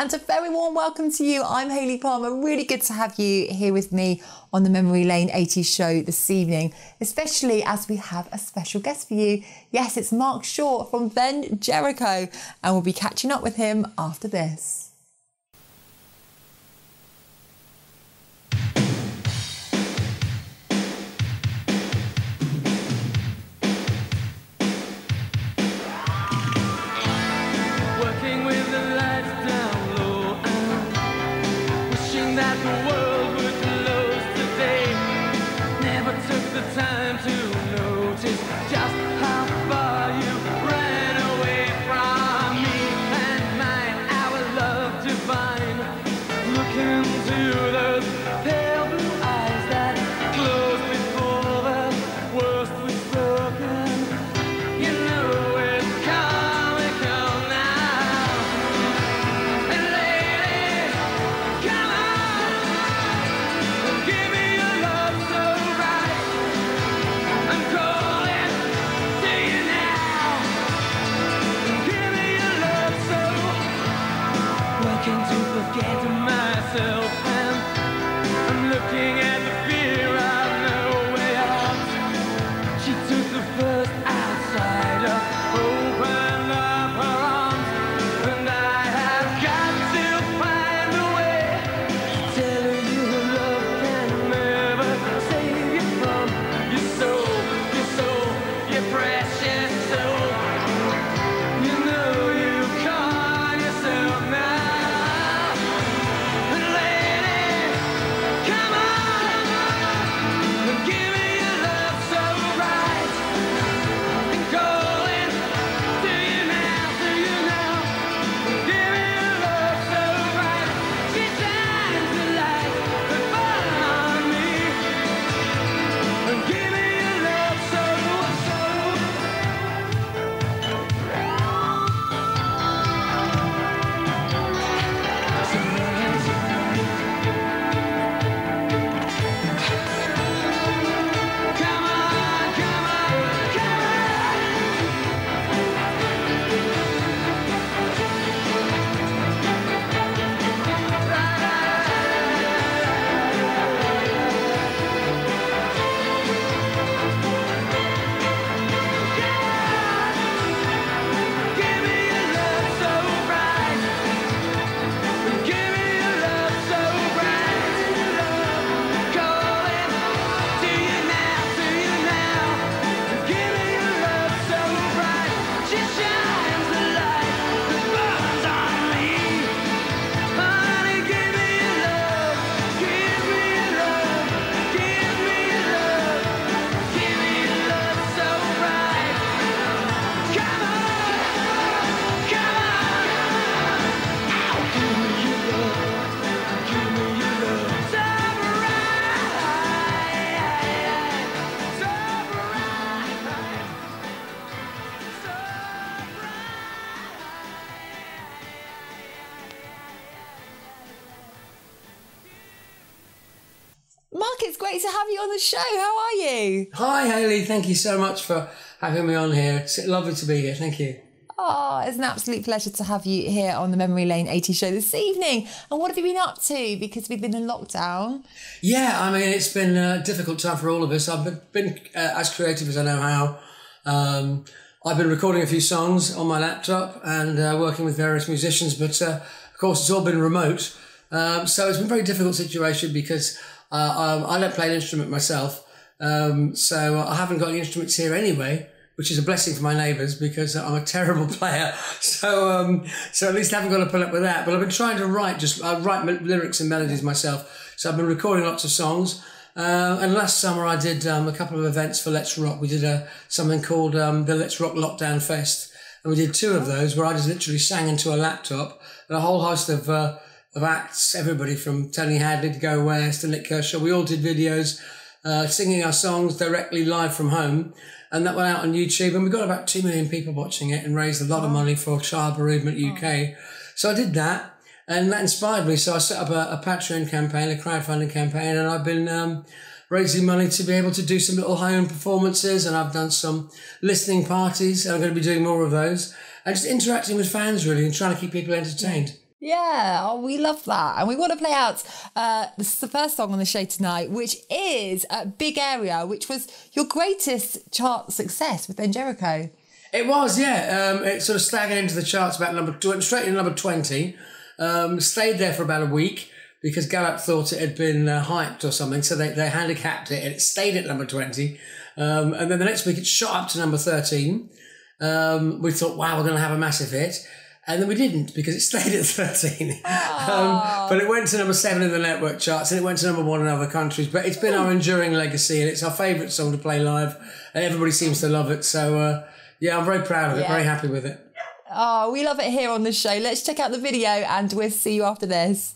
and a very warm welcome to you. I'm Hayley Palmer. Really good to have you here with me on the Memory Lane 80s show this evening, especially as we have a special guest for you. Yes, it's Mark Shaw from Then Jerico, and we'll be catching up with him after this. Show. How are you? Hi, Hayley. Thank you so much for having me on here. It's lovely to be here. Thank you. Oh, it's an absolute pleasure to have you here on the Memory Lane 80 show this evening. And what have you been up to? Because we've been in lockdown. Yeah, I mean, it's been a difficult time for all of us. I've been uh, as creative as I know how. Um, I've been recording a few songs on my laptop and uh, working with various musicians, but uh, of course, it's all been remote. Um, so it's been a very difficult situation because uh, um, I don't play an instrument myself, um, so I haven't got any instruments here anyway, which is a blessing for my neighbours because I'm a terrible player. So, um, so at least I haven't got to put up with that. But I've been trying to write just I write lyrics and melodies myself. So I've been recording lots of songs. Uh, and last summer I did um, a couple of events for Let's Rock. We did a something called um, the Let's Rock Lockdown Fest, and we did two of those where I just literally sang into a laptop and a whole host of uh, of acts, everybody from Tony Hadley to Go West and Nik Kershaw. We all did videos, uh, singing our songs directly live from home. And that went out on YouTube and we got about 2 million people watching it and raised a lot of money for Child Bereavement UK. So I did that and that inspired me. So I set up a, a Patreon campaign, a crowdfunding campaign, and I've been, um, raising money to be able to do some little home performances and I've done some listening parties and I'm going to be doing more of those and just interacting with fans really and trying to keep people entertained. Yeah, oh, we love that. And we want to play out, uh, this is the first song on the show tonight, which is uh, Big Area, which was your greatest chart success with Then Jerico. It was, yeah. Um, it sort of staggered into the charts about number, went straight into number 20, um, stayed there for about a week because Gallup thought it had been uh, hyped or something, so they, they handicapped it and it stayed at number 20. Um, and then the next week it shot up to number 13. Um, we thought, wow, we're going to have a massive hit. And then we didn't because it stayed at 13. um, but it went to number seven in the network charts and it went to number one in other countries. But it's been our enduring legacy and it's our favourite song to play live. And everybody seems to love it. So, uh, yeah, I'm very proud of it, Yeah. very happy with it. Oh, we love it here on the show. Let's check out the video and we'll see you after this.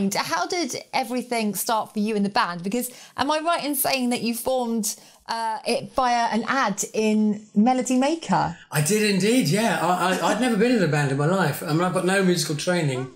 Rewind. How did everything start for you in the band? Because am I right in saying that you formed uh, it via an ad in Melody Maker? I did indeed, yeah. I, I'd never been in a band in my life. I mean, I've got no musical training.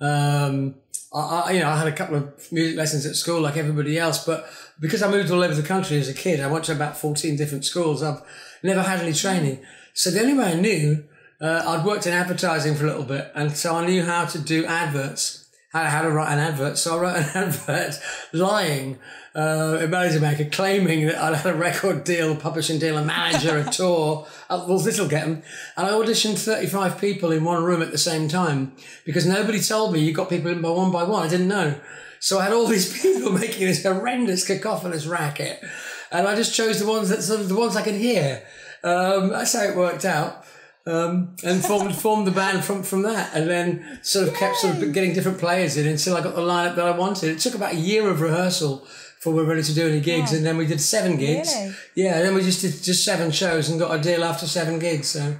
Um, I, I, you know, I had a couple of music lessons at school like everybody else, but because I moved all over the country as a kid, I went to about 14 different schools. I've never had any training. So the only way I knew, uh, I'd worked in advertising for a little bit, and so I knew how to do adverts, how, how to write an advert. So I wrote an advert lying, uh, in Melody Maker, claiming that I'd had a record deal, a publishing deal, a manager, a tour. Uh, well, this'll get 'em. And I auditioned 35 people in one room at the same time because nobody told me you got people in by one by one. I didn't know. So I had all these people making this horrendous cacophonous racket. And I just chose the ones that sort of the ones I could hear. Um, that's how it worked out. Um, and formed formed the band from from that, and then sort of kept sort of getting different players in until I got the lineup that I wanted. It took about a year of rehearsal before we were ready to do any gigs, and then we did seven gigs. Really? Yeah, and then we just did just seven shows and got a deal after seven gigs, so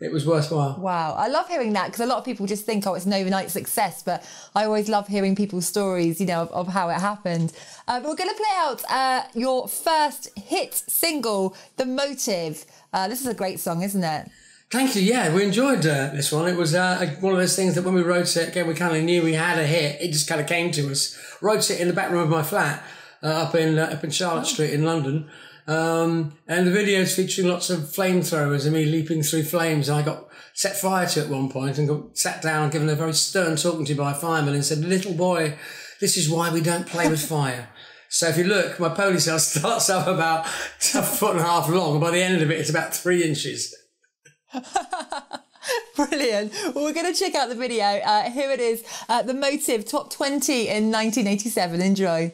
it was worthwhile. Wow, I love hearing that because a lot of people just think, oh, it's an overnight success, but I always love hearing people's stories, you know, of, of how it happened. Uh, we're going to play out uh, your first hit single, The Motive. Uh, this is a great song, isn't it? Thank you. Yeah, we enjoyed uh, this one. It was uh, one of those things that when we wrote it, again, we kind of knew we had a hit. It just kind of came to us. Wrote it in the back room of my flat uh, up in uh, up in Charlotte Street in London. Um, and the video's featuring lots of flamethrowers and me leaping through flames. And I got set fire to at one point and got sat down and given a very stern talking to by a fireman and said, "Little boy, this is why we don't play with fire." So if you look, my ponytail starts up about a foot and a half long, and by the end of it, it's about three inches. Brilliant. Well, we're going to check out the video. Uh, here it is uh, The Motive, top 20 in 1987. Enjoy.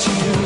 watching you.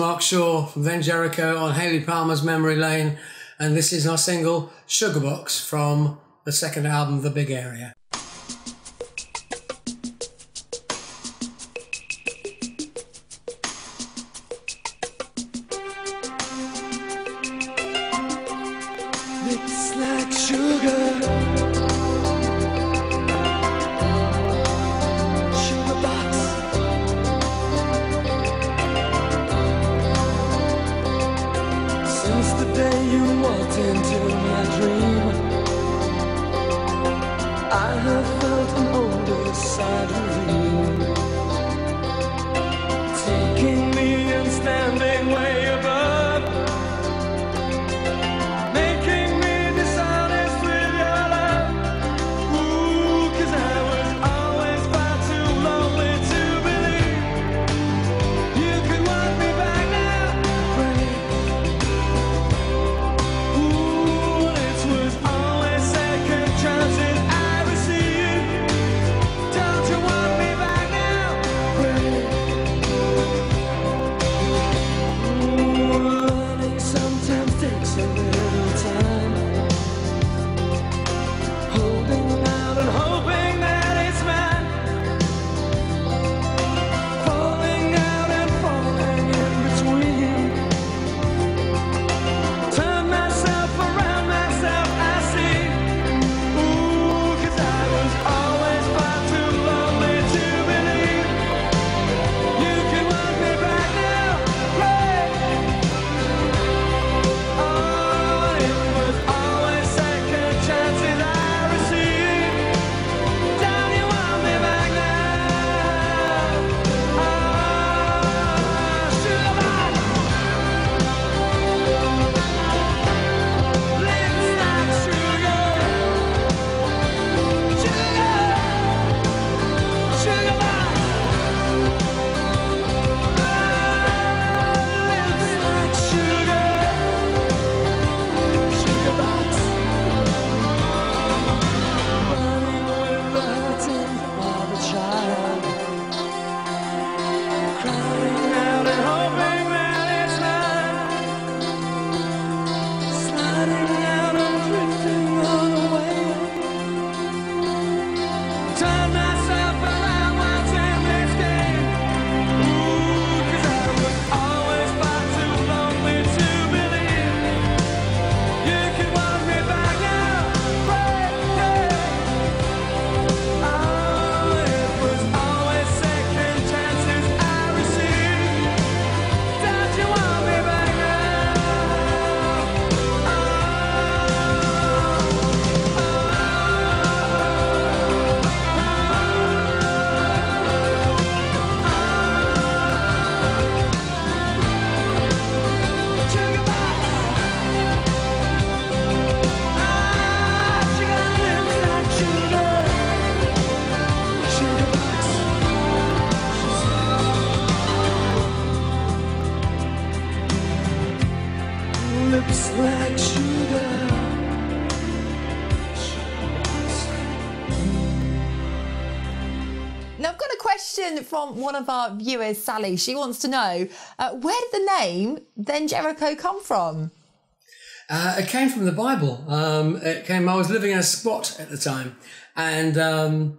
Mark Shaw from Then Jerico on Hayley Palmer's Memory Lane, and this is our single Sugar Box from the second album, The Big Area. It's like sugar. Sugar into my dream, I have felt an older side reveal. One of our viewers, Sally. She wants to know uh, where did the name Then Jerico come from? Uh, it came from the Bible. Um, it came. I was living in a squat at the time, and um,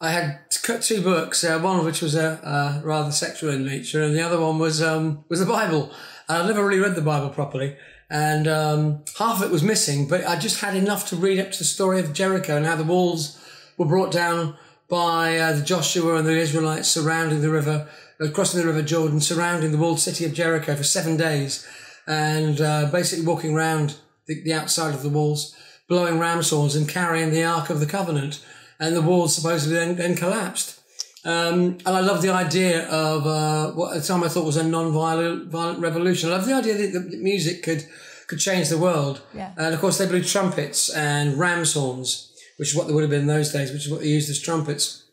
I had cut two books. Uh, one of which was a uh, rather sexual in nature, and the other one was um, was the Bible. And I never really read the Bible properly, and um, half of it was missing. But I just had enough to read up to the story of Jericho and how the walls were brought down by uh, the Joshua and the Israelites surrounding the river, uh, crossing the River Jordan, surrounding the walled city of Jericho for seven days and uh, basically walking around the, the outside of the walls, blowing ram's horns and carrying the Ark of the Covenant. And the walls supposedly then, then collapsed. Um, and I love the idea of uh, what at the time I thought was a non-violent violent revolution. I love the idea that, music could could change the world. Yeah. And of course, they blew trumpets and ram's horns, which is what they would have been in those days, which is what they used as trumpets.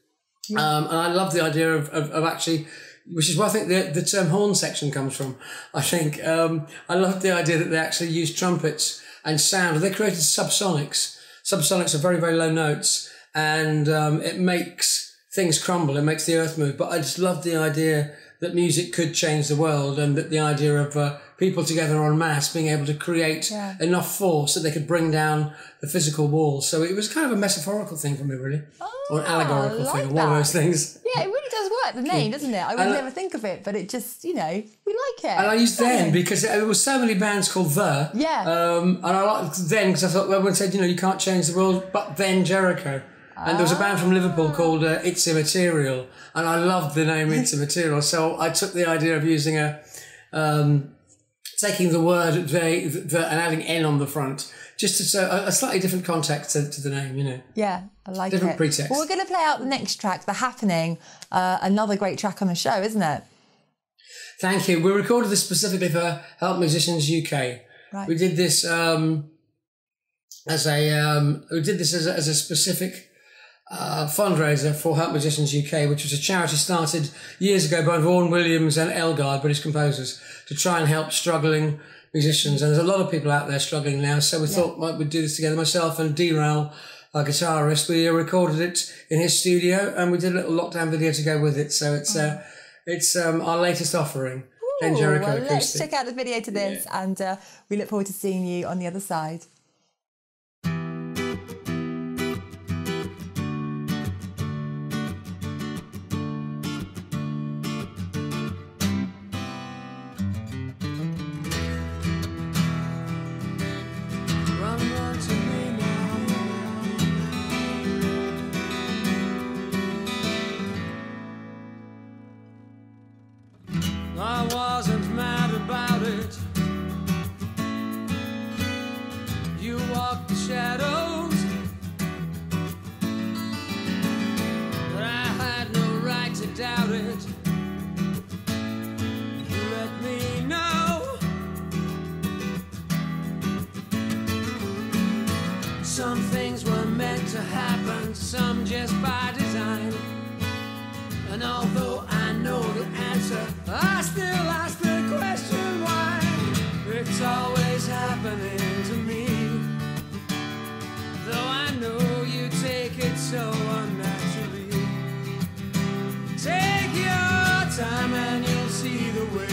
Um, and I love the idea of, of, of actually, which is where I think the, the term horn section comes from. I think um, I love the idea that they actually used trumpets and sound. They created subsonics. Subsonics are very, very low notes, and um, it makes things crumble. It makes the earth move. But I just love the idea that music could change the world and that the idea of uh, people together en masse being able to create Yeah. enough force that they could bring down the physical walls. So it was kind of a metaphorical thing for me, really. or an Oh, allegorical I thing, like one of those things. Yeah, it really does work, the name, doesn't it? I would And I- never think of it, but it just, you know, we like it. And I used then because there was so many bands called The. Yeah. Um, and I liked then because I thought well, everyone said, you know, you can't change the world, but then Jericho. And there was a band from Liverpool Ah. called uh, It's Immaterial, and I loved the name It's Immaterial. So I took the idea of using a, um, taking the word they the, and adding N on the front, just to so a, a slightly different context to, to the name, you know. Yeah, I like Different it. pretext. Well, we're going to play out the next track, The Happening, uh, another great track on the show, isn't it? Thank you. We recorded this specifically for Help Musicians UK. Right. We did this um, as a um, we did this as a, as a specific uh, fundraiser for Help Musicians UK, which was a charity started years ago by Vaughan Williams and Elgar, British composers, to try and help struggling musicians. And there's a lot of people out there struggling now, so we thought well, we'd do this together. Myself and D-Rail, our guitarist, we recorded it in his studio, and we did a little lockdown video to go with it. So it's uh, it's um, our latest offering. Ooh, Jericho well, let's check out the video to this, and uh, we look forward to seeing you on the other side. So unnaturally. Take your time and you'll see the way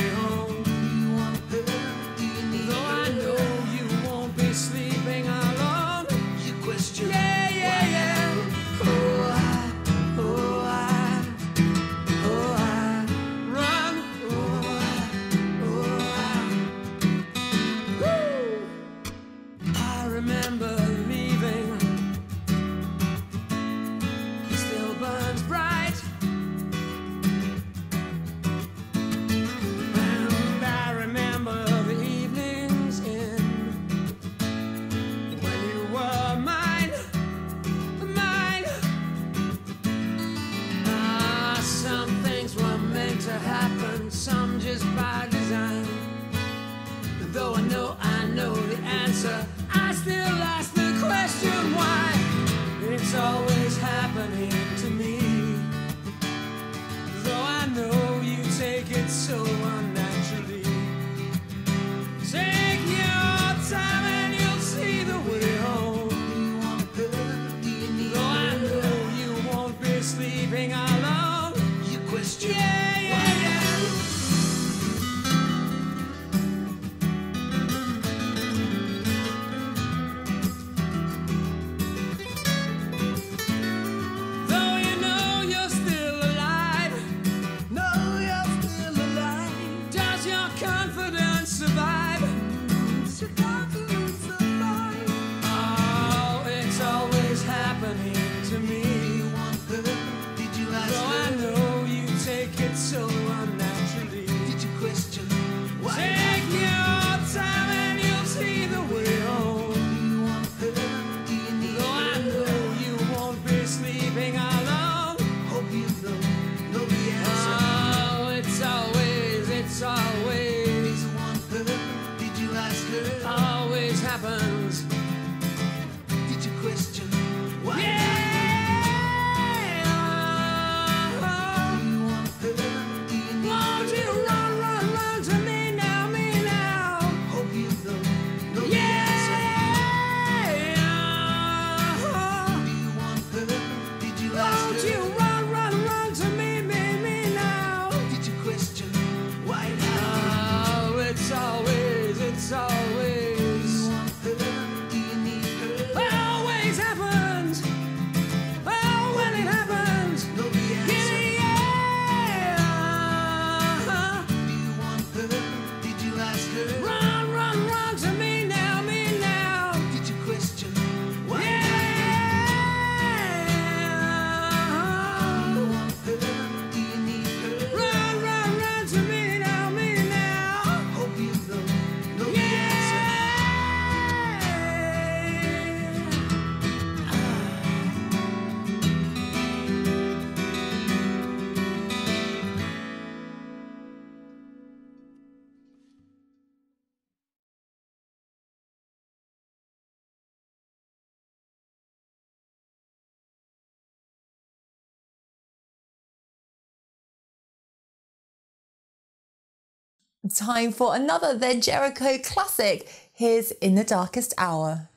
Time for another The Jerico classic. Here's In the Darkest Hour.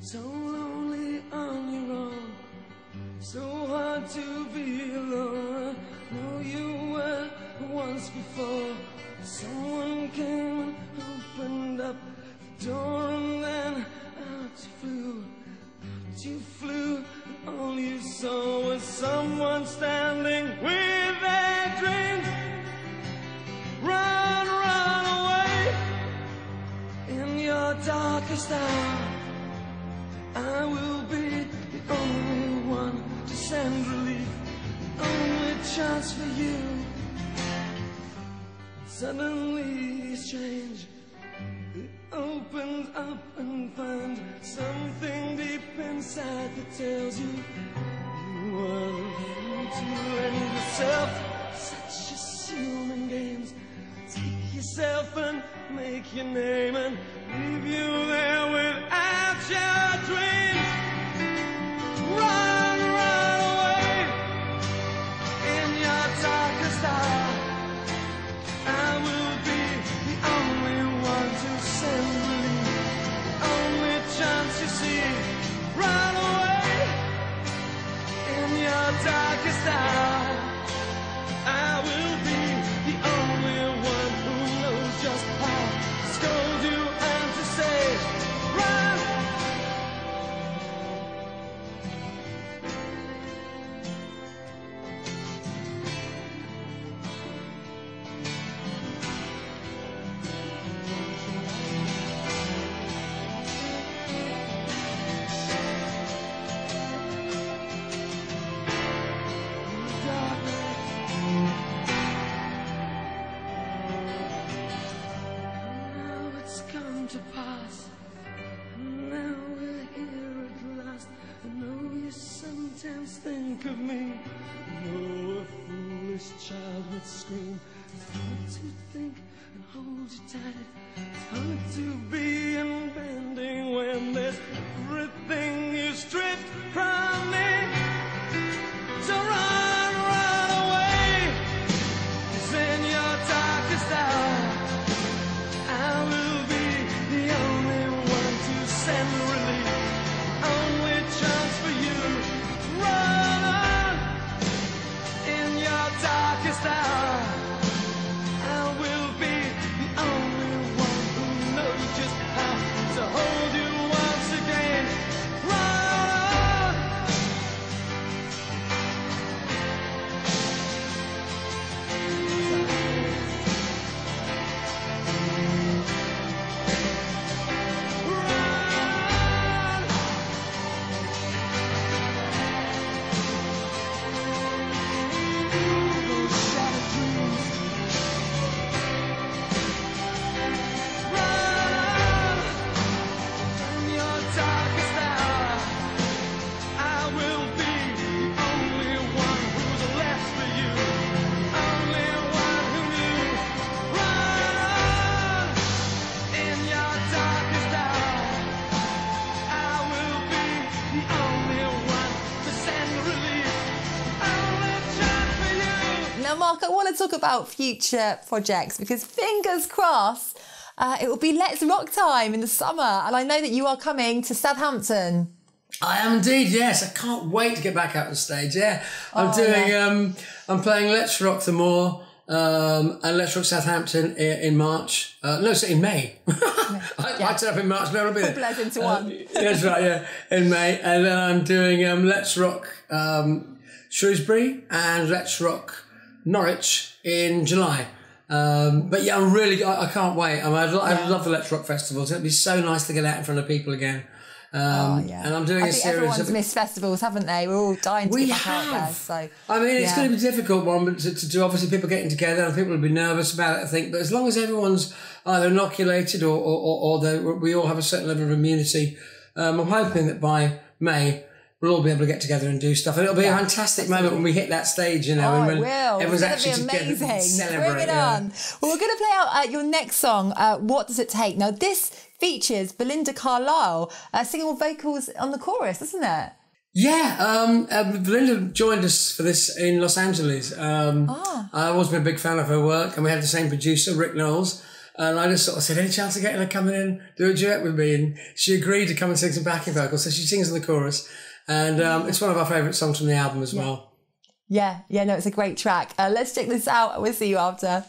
So lonely on your own, so hard to be alone. Know you were once before. Someone came opened up the door, and then out you flew. Out you flew, all you saw was someone standing with their dreams. Run, run away in your darkest hour. I will be the only one to send relief, the only chance for you. Suddenly it's changed. It opens up and finds something deep inside that tells you you are free to lend yourself such human games. Take yourself and make your name and leave you there without your dreams. Darkest. About future projects because fingers crossed uh, it will be Let's Rock time in the summer. And I know that you are coming to Southampton. I am indeed, yes. I can't wait to get back out on stage. Yeah, I'm Oh, doing. yeah. Um, I'm playing Let's Rock the Moor um, and Let's Rock Southampton in, in March. Uh, no, so in May. I, I turn up in March. No, I'll be there. blends into one. That's right. Yeah, in May, and then I'm doing um, Let's Rock um, Shrewsbury and Let's Rock Norwich in July. Um, but yeah, I'm really. I, I can't wait. I, mean, I, lo- I love the Let's Rock festivals. It'll be so nice to get out in front of people again. Um, Oh, yeah. And I'm doing I a think series everyone's of missed festivals, haven't they? We're all dying to we get back out there. have. So I mean, it's yeah. going to be a difficult one but to, to do. Obviously, people getting together and people will be nervous about it. I think, but as long as everyone's either inoculated or or, or, or we all have a certain level of immunity, um, I'm hoping that by May we'll all be able to get together and do stuff. And it'll be a fantastic moment when we hit that stage, you know, Oh, and will. everyone's it's actually going to be together amazing. celebrate. Bring it yeah. on. Well, we're going to play out uh, your next song, uh, What Does It Take? Now, this features Belinda Carlisle uh, singing all vocals on the chorus, doesn't it? Yeah, um, uh, Belinda joined us for this in Los Angeles. Um, Ah. I've always been a big fan of her work, and we had the same producer, Rick Nowels. And I just sort of said, any chance of getting her coming in, do a duet with me? And she agreed to come and sing some backing vocals. So she sings in the chorus. And um, it's one of our favourite songs from the album as well. Yeah, yeah, no, it's a great track. Uh, let's check this out. We'll see you after.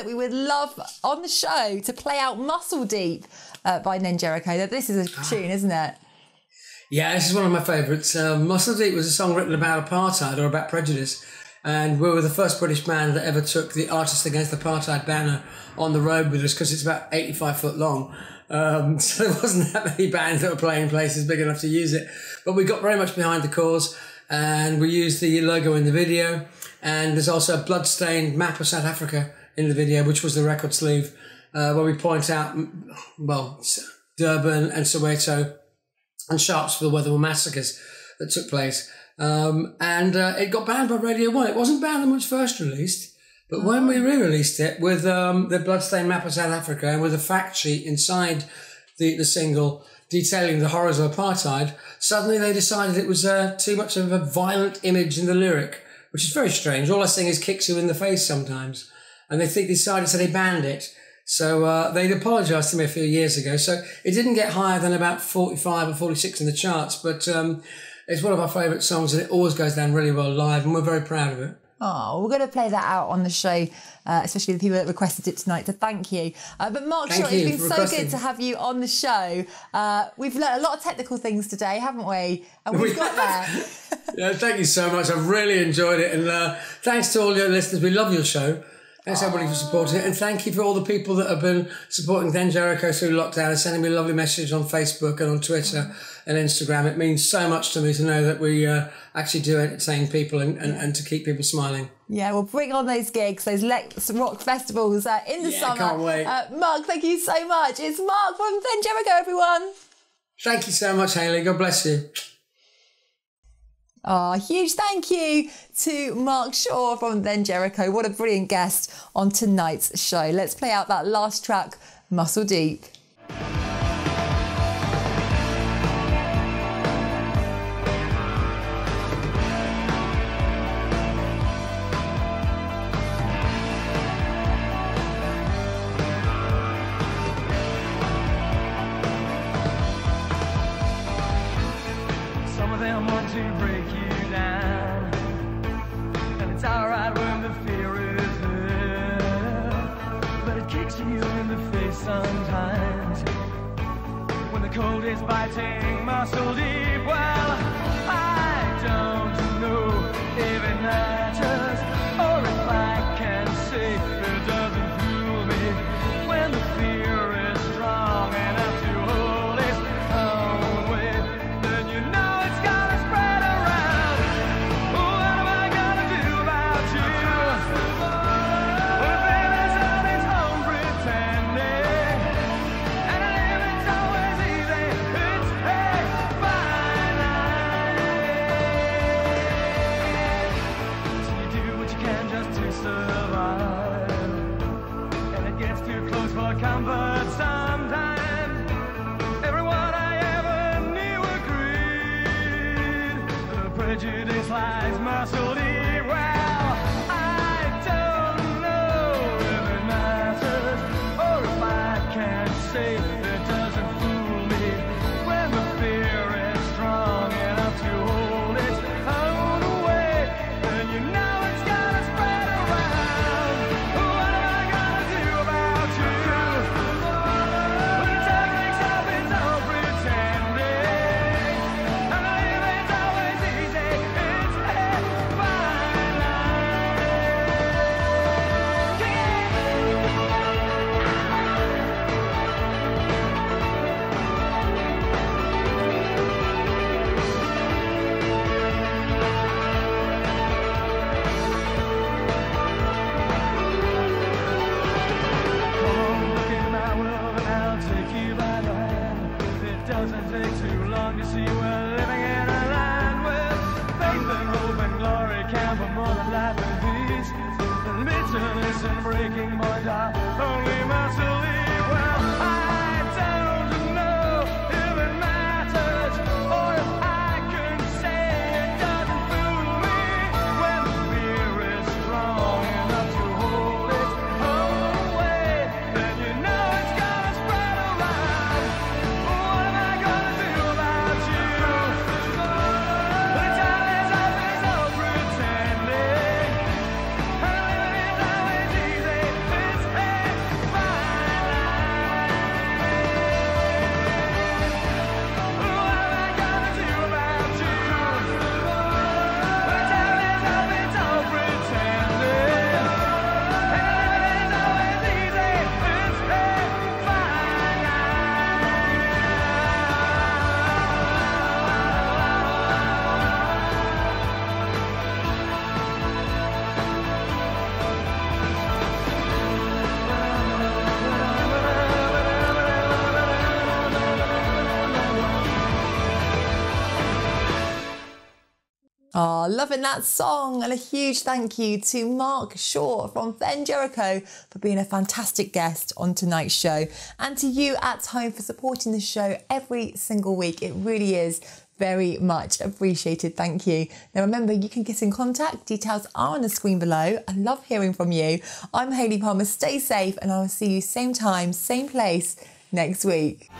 That we would love on the show to play out Muscle Deep uh, by Then Jerico. This is a tune, isn't it? Yeah, this is one of my favourites. Um, Muscle Deep was a song written about apartheid or about prejudice. And we were the first British band that ever took the Artists Against Apartheid banner on the road with us because it's about 85 foot long. Um, so there wasn't that many bands that were playing places big enough to use it. But we got very much behind the cause and we used the logo in the video. And there's also a blood-stained map of South Africa in the video, which was the record sleeve, uh, where we point out, well, Durban and Soweto and Sharpeville, where there were massacres that took place. Um, and uh, it got banned by Radio 1. It wasn't banned when it was first released, but when we re released it with um, the Bloodstained Map of South Africa and with a fact sheet inside the, the single detailing the horrors of apartheid, suddenly they decided it was uh, too much of a violent image in the lyric, which is very strange. All I sing is kicks you in the face sometimes. And they think decided, so they banned it. So uh, they'd apologised to me a few years ago. So it didn't get higher than about 45 or 46 in the charts, but um, it's one of our favourite songs and it always goes down really well live and we're very proud of it. Oh, we're going to play that out on the show, uh, especially the people that requested it tonight. So thank you. Uh, but Mark Thank Shaw, it's been so requesting. good to have you on the show. Uh, we've learned a lot of technical things today, haven't we? And we've We got there. Yeah, thank you so much. I've really enjoyed it. And uh, thanks to all your listeners. We love your show. Thanks everybody for supporting it. And thank you for all the people that have been supporting Then Jerico through lockdown and sending me a lovely messages on Facebook and on Twitter and Instagram. It means so much to me to know that we uh, actually do entertain people and, and, and to keep people smiling. Yeah, we'll bring on those gigs, those Let's Rock festivals uh, in the Yeah, summer. can't wait. Uh, Mark, thank you so much. It's Mark from Then Jerico, everyone. Thank you so much, Hayley. God bless you. Oh, huge thank you to Mark Shaw from Then Jerico. What a brilliant guest on tonight's show. Let's play out that last track, Muscle Deep. Loving that song. And a huge thank you to Mark Shaw from Then Jerico for being a fantastic guest on tonight's show. And to you at home for supporting the show every single week. It really is very much appreciated. Thank you. Now remember, you can get in contact. Details are on the screen below. I love hearing from you. I'm Hayley Palmer. Stay safe, and I will see you same time, same place next week.